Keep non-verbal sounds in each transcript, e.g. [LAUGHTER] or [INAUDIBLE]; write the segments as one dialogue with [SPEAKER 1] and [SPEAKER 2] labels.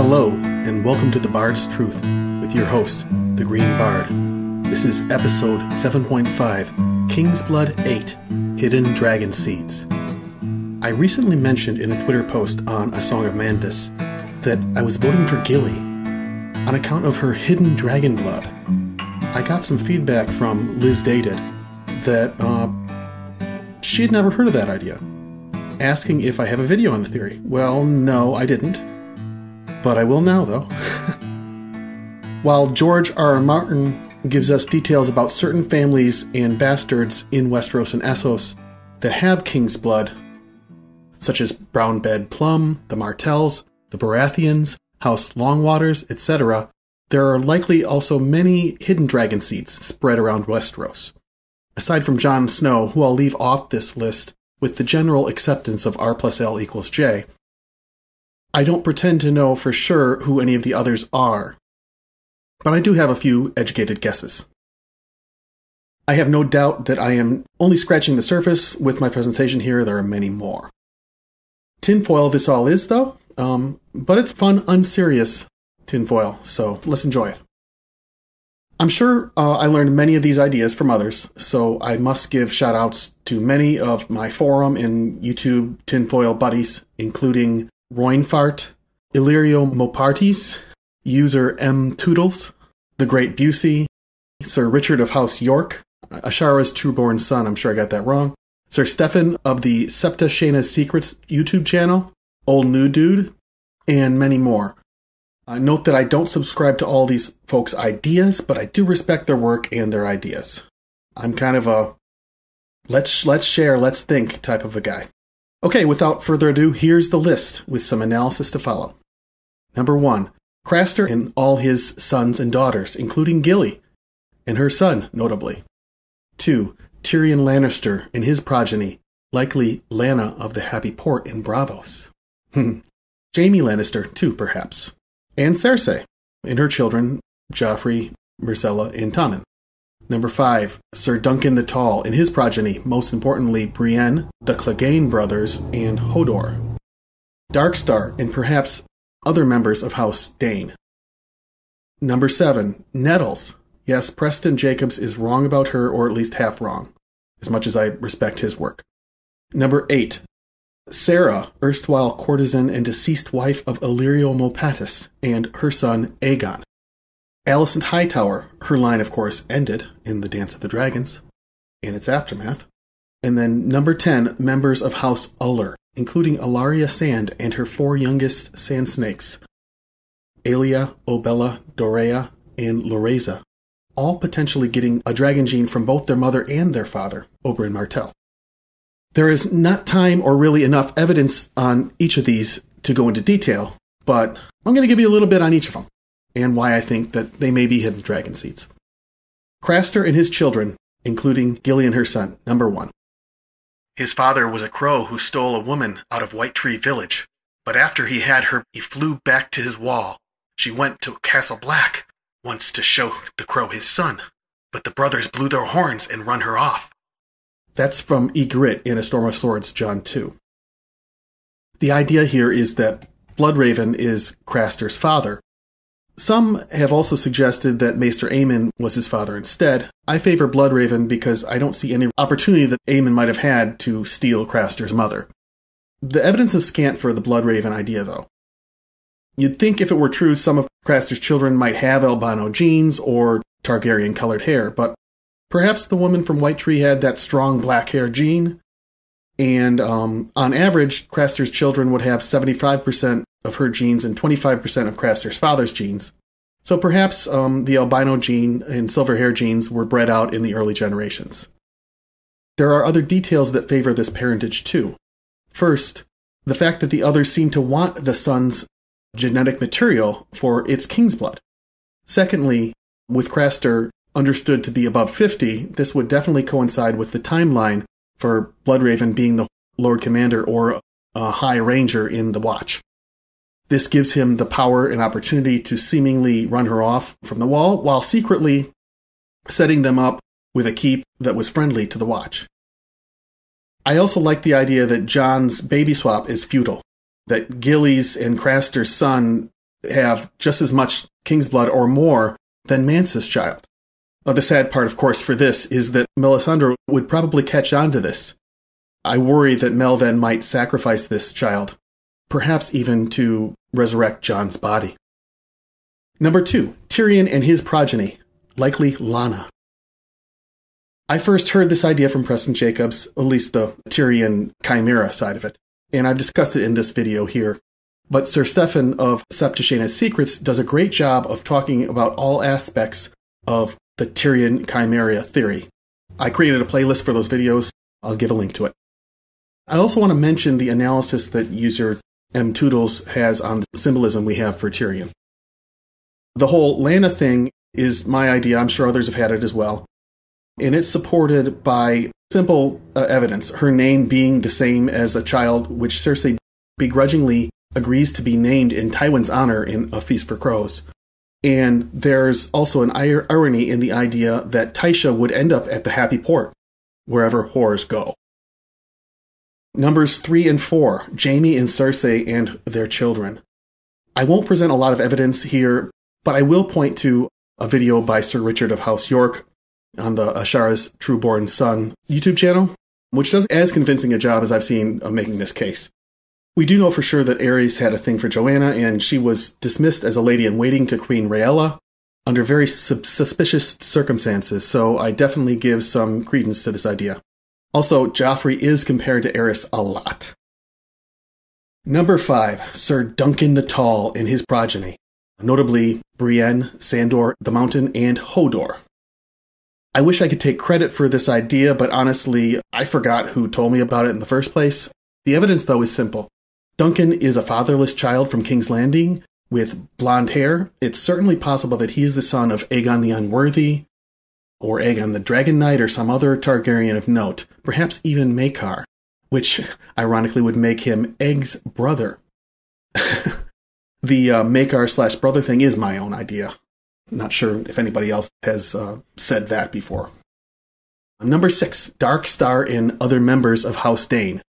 [SPEAKER 1] Hello, and welcome to The Bard's Truth with your host, The Green Bard. This is episode 7.5 King's Blood 8 Hidden Dragon Seeds. I recently mentioned in a Twitter post on A Song of Manvis that I was voting for Gilly on account of her hidden dragon blood. I got some feedback from Liz Dated that uh, she had never heard of that idea, asking if I have a video on the theory. Well, no, I didn't but I will now, though. [LAUGHS] While George R. R. Martin gives us details about certain families and bastards in Westeros and Essos that have king's blood, such as Brown Ben Plumm, the Martells, the Baratheons, House Longwaters, etc., there are likely also many hidden dragon seeds spread around Westeros. Aside from Jon Snow, who I'll leave off this list with the general acceptance of R plus L equals J, I don't pretend to know for sure who any of the others are, but I do have a few educated guesses. I have no doubt that I am only scratching the surface with my presentation here. There are many more. Tinfoil this all is, though, um, but it's fun, unserious tinfoil, so let's enjoy it. I'm sure uh, I learned many of these ideas from others, so I must give shoutouts to many of my forum and YouTube tinfoil buddies, including Rhoynefahrt, Illyrio Mopartis, user M. Toodles, the Great Busey, Sir Richard of House York, Asherah's trueborn son, I'm sure I got that wrong, Sir Stefan of the Septa Shaena's Secrets YouTube channel, Old New Dude, and many more. Uh, note that I don't subscribe to all these folks' ideas, but I do respect their work and their ideas. I'm kind of a let's let's share, let's think type of a guy. Okay, without further ado, here's the list with some analysis to follow. Number one, Craster and all his sons and daughters, including Gilly, and her son, notably. Two, Tyrion Lannister and his progeny, likely Lana of the Happy Port in Braavos. Hmm. Jaime Lannister, too, perhaps. And Cersei, and her children, Joffrey, Myrcella, and Tommen. Number five, Sir Duncan the Tall and his progeny, most importantly, Brienne, the Clegane brothers, and Hodor. Darkstar, and perhaps other members of House Dayne. Number seven, Nettles. Yes, Preston Jacobs is wrong about her, or at least half wrong, as much as I respect his work. Number eight, Serra, erstwhile courtesan and deceased wife of Illyrio Mopatis, and her son Aegon. Alicent Hightower, her line, of course, ended in The Dance of the Dragons, in its aftermath. And then number 10, members of House Uller, including Ellaria Sand and her four youngest sand snakes, Elia, Obella, Dorea, and Loreza, all potentially getting a dragon gene from both their mother and their father, Oberyn Martell. There is not time or really enough evidence on each of these to go into detail, but I'm going to give you a little bit on each of them and why I think that they may be hidden dragon seeds. Craster and his children, including Gilly and her son, number one. His father was a crow who stole a woman out of White Tree Village, but after he had her, he flew back to his wall. She went to Castle Black once to show the crow his son, but the brothers blew their horns and run her off. That's from Ygritte in A Storm of Swords, Jon 2. The idea here is that Bloodraven is Craster's father, some have also suggested that Maester Aemon was his father instead. I favor Bloodraven because I don't see any opportunity that Aemon might have had to steal Craster's mother. The evidence is scant for the Bloodraven idea, though. You'd think if it were true, some of Craster's children might have albino genes or Targaryen colored hair, but perhaps the woman from White Tree had that strong black hair gene. And um, on average, Craster's children would have 75% of her genes and 25% of Craster's father's genes. So perhaps um, the albino gene and silver hair genes were bred out in the early generations. There are other details that favor this parentage too. First, the fact that the others seem to want the son's genetic material for its king's blood. Secondly, with Craster understood to be above 50, this would definitely coincide with the timeline for Bloodraven being the Lord Commander or a High Ranger in the Watch. This gives him the power and opportunity to seemingly run her off from the wall while secretly setting them up with a keep that was friendly to the watch. I also like the idea that Jon's baby swap is futile, that Gilly's and Craster's son have just as much king's blood or more than Mance's child. The sad part, of course, for this is that Melisandre would probably catch on to this. I worry that Mel then might sacrifice this child, perhaps even to resurrect Jon's body. Number two, Tyrion and his progeny, likely Lana. I first heard this idea from Preston Jacobs, at least the Tyrion Chimera side of it, and I've discussed it in this video here. But Sir Stefan of Sept Shaena's Secrets does a great job of talking about all aspects of the Tyrion Chimera theory. I created a playlist for those videos. I'll give a link to it. I also want to mention the analysis that user M. Toodles has on the symbolism we have for Tyrion. The whole Lana thing is my idea. I'm sure others have had it as well. And it's supported by simple uh, evidence. Her name being the same as a child which Cersei begrudgingly agrees to be named in Tywin's honor in A Feast for Crows. And there's also an irony in the idea that Tysha would end up at the Happy Port, wherever whores go. Numbers 3 and 4 Jaime and Cersei and their children. I won't present a lot of evidence here, but I will point to a video by Sir Richard of House York on the Asherah's Trueborn Son YouTube channel, which does as convincing a job as I've seen of making this case. We do know for sure that Aerys had a thing for Joanna, and she was dismissed as a lady in waiting to Queen Rhaella under very suspicious circumstances, so I definitely give some credence to this idea. Also, Joffrey is compared to Aerys a lot. Number 5, Sir Duncan the Tall and his progeny, notably Brienne, Sandor the Mountain, and Hodor. I wish I could take credit for this idea, but honestly, I forgot who told me about it in the first place. The evidence, though, is simple. Duncan is a fatherless child from King's Landing with blonde hair. It's certainly possible that he is the son of Aegon the Unworthy, or Aegon the Dragon Knight, or some other Targaryen of note, perhaps even Maekar, which ironically would make him Egg's brother. [LAUGHS] the uh, Maekar slash brother thing is my own idea. Not sure if anybody else has uh, said that before. Number six, Dark Star and other members of House Dayne.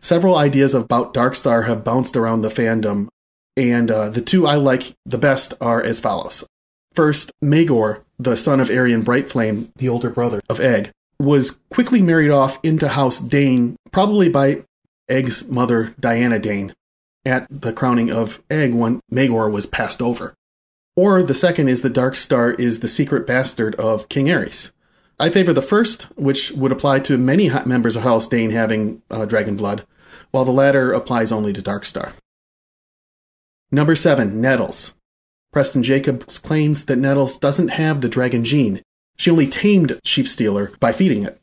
[SPEAKER 1] Several ideas about Darkstar have bounced around the fandom, and uh, the two I like the best are as follows. First, Maegor, the son of Aerion Brightflame, the older brother of Egg, was quickly married off into House Dayne, probably by Egg's mother, Dyanna Dayne, at the crowning of Egg when Maegor was passed over. Or the second is the Dark Star is the secret bastard of King Aerys. I favor the first, which would apply to many members of House Dayne having uh, dragon blood, while the latter applies only to Darkstar. Number 7. Nettles. Preston Jacobs claims that Nettles doesn't have the dragon gene. She only tamed Sheepstealer by feeding it.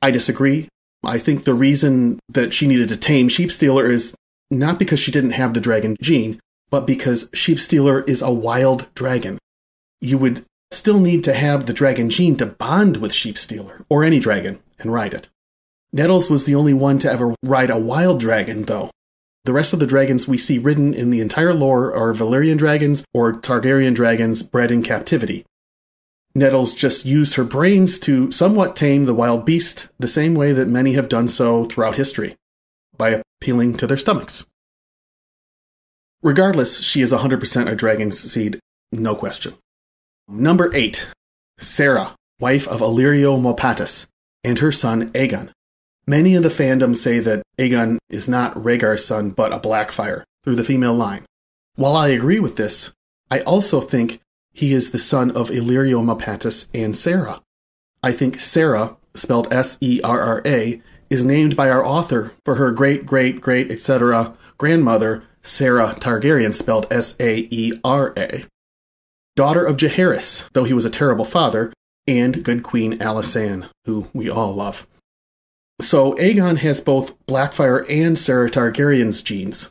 [SPEAKER 1] I disagree. I think the reason that she needed to tame Sheepstealer is not because she didn't have the dragon gene, but because Sheepstealer is a wild dragon. You would still need to have the dragon gene to bond with Sheepstealer, or any dragon, and ride it. Nettles was the only one to ever ride a wild dragon, though. The rest of the dragons we see ridden in the entire lore are Valyrian dragons or Targaryen dragons bred in captivity. Nettles just used her brains to somewhat tame the wild beast, the same way that many have done so throughout history, by appealing to their stomachs. Regardless, she is 100% a dragon's seed, no question. Number 8. Serra, wife of Illyrio Mopatis, and her son Aegon. Many in the fandom say that Aegon is not Rhaegar's son, but a Blackfyre through the female line. While I agree with this, I also think he is the son of Illyrio Mopatis and Serra. I think Serra, spelled S E R R A, is named by our author for her great great great etc. grandmother, Saera Targaryen, spelled S A E R A daughter of Jaehaerys, though he was a terrible father, and good Queen Alysanne, who we all love. So Aegon has both Blackfyre and Saera Targaryen's genes.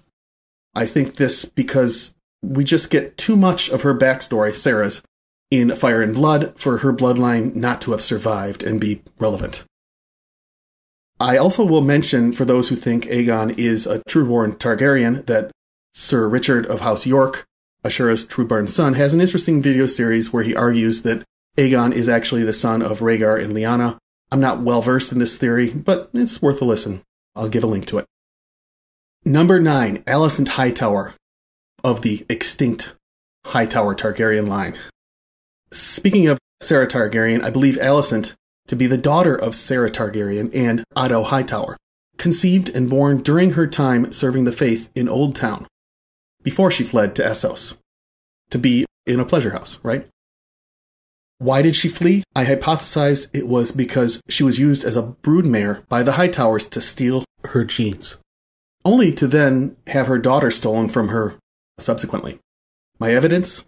[SPEAKER 1] I think this because we just get too much of her backstory, Saera's, in Fire and Blood for her bloodline not to have survived and be relevant. I also will mention, for those who think Aegon is a trueborn Targaryen, that Sir Richard of House York Asherah's Trueborn son, has an interesting video series where he argues that Aegon is actually the son of Rhaegar and Lyanna. I'm not well versed in this theory, but it's worth a listen. I'll give a link to it. Number 9, Alicent Hightower of the extinct Hightower Targaryen line. Speaking of Saera Targaryen, I believe Alicent to be the daughter of Saera Targaryen and Otto Hightower, conceived and born during her time serving the faith in Old Town, before she fled to Essos, to be in a pleasure house, right? Why did she flee? I hypothesize it was because she was used as a broodmare by the Hightowers to steal her genes, only to then have her daughter stolen from her subsequently. My evidence?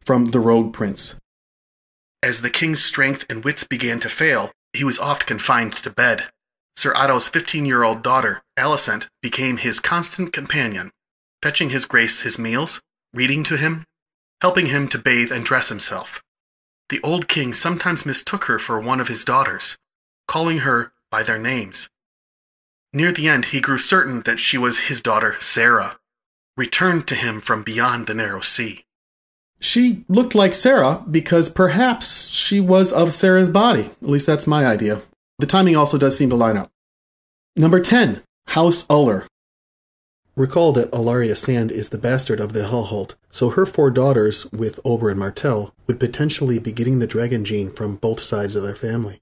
[SPEAKER 1] From The Rogue Prince. As the king's strength and wits began to fail, he was oft confined to bed. Sir Otto's 15 year old daughter, Alicent, became his constant companion, fetching his grace his meals, reading to him, helping him to bathe and dress himself. The old king sometimes mistook her for one of his daughters, calling her by their names. Near the end, he grew certain that she was his daughter Saera, returned to him from beyond the narrow sea. She looked like Saera because perhaps she was of Saera's body. At least that's my idea. The timing also does seem to line up. Number 10, House Uller. Recall that Ellaria Sand is the bastard of the Hellholt, so her four daughters, with Oberyn Martell, would potentially be getting the dragon gene from both sides of their family.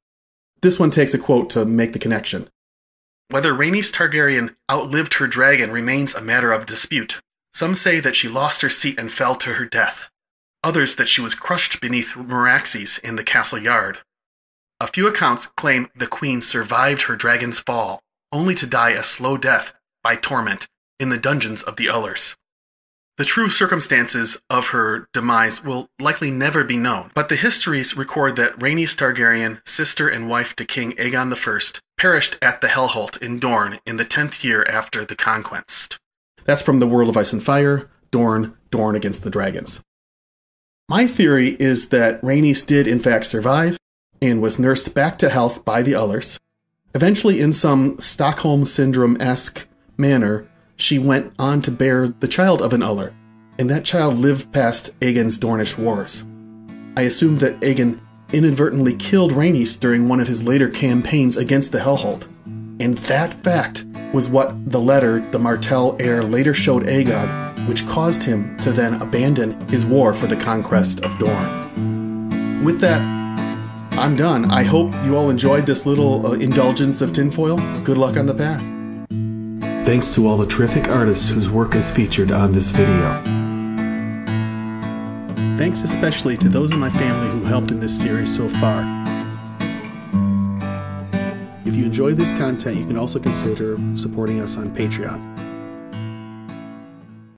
[SPEAKER 1] This one takes a quote to make the connection. Whether Rhaenys Targaryen outlived her dragon remains a matter of dispute. Some say that she lost her seat and fell to her death. Others that she was crushed beneath Meraxes in the castle yard. A few accounts claim the queen survived her dragon's fall, only to die a slow death by torment in the dungeons of the Ullers. The true circumstances of her demise will likely never be known, but the histories record that Rhaenys Targaryen, sister and wife to King Aegon I, perished at the Hellholt in Dorne in the tenth year after the conquest. That's from The World of Ice and Fire, Dorne, Dorne Against the Dragons. My theory is that Rhaenys did in fact survive and was nursed back to health by the Ullers. Eventually, in some Stockholm Syndrome esque manner, she went on to bear the child of an Uller, and that child lived past Aegon's Dornish wars. I assume that Aegon inadvertently killed Rhaenys during one of his later campaigns against the Hellholt, and that fact was what the letter the Martell heir later showed Aegon, which caused him to then abandon his war for the conquest of Dorne. With that, I'm done. I hope you all enjoyed this little uh, indulgence of tinfoil. Good luck on the path.
[SPEAKER 2] Thanks to all the terrific artists whose work is featured on this video.
[SPEAKER 1] Thanks especially to those in my family who helped in this series so far. If you enjoy this content, you can also consider supporting us on Patreon.